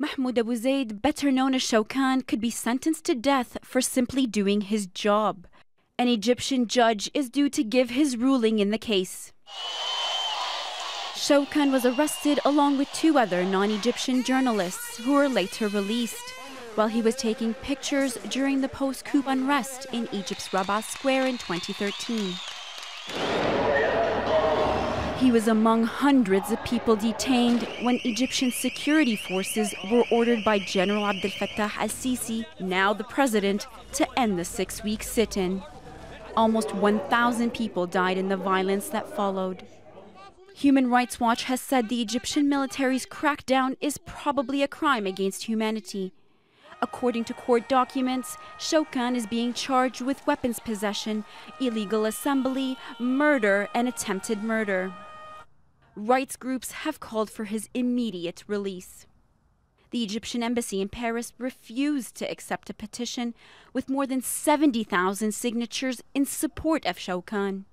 Mohamed Abu Zeid, better known as Shawkan, could be sentenced to death for simply doing his job. An Egyptian judge is due to give his ruling in the case. Shawkan was arrested along with two other non Egyptian journalists who were later released while he was taking pictures during the post coup unrest in Egypt's Rabaa Square in 2013. He was among hundreds of people detained when Egyptian security forces were ordered by General Abdel Fattah al Sisi, now the president, to end the six week sit in. Almost 1,000 people died in the violence that followed. Human Rights Watch has said the Egyptian military's crackdown is probably a crime against humanity. According to court documents, Shawkan is being charged with weapons possession, illegal assembly, murder, and attempted murder. Rights groups have called for his immediate release. The Egyptian embassy in Paris refused to accept a petition with more than 70,000 signatures in support of Shawkan.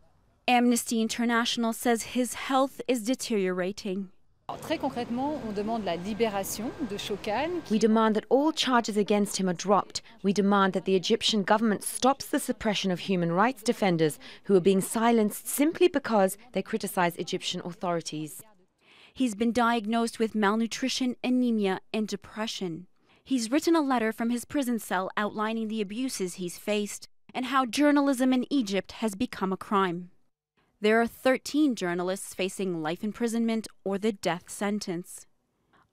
Amnesty International says his health is deteriorating. Très concrètement, on demande la libération de Shawkan. We demand that all charges against him are dropped. We demand that the Egyptian government stops the suppression of human rights defenders who are being silenced simply because they criticize Egyptian authorities. He's been diagnosed with malnutrition, anemia, and depression. He's written a letter from his prison cell outlining the abuses he's faced and how journalism in Egypt has become a crime. There are 13 journalists facing life imprisonment or the death sentence.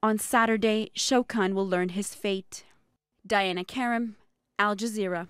On Saturday, Shawkan will learn his fate. Dayana Karim, Al Jazeera.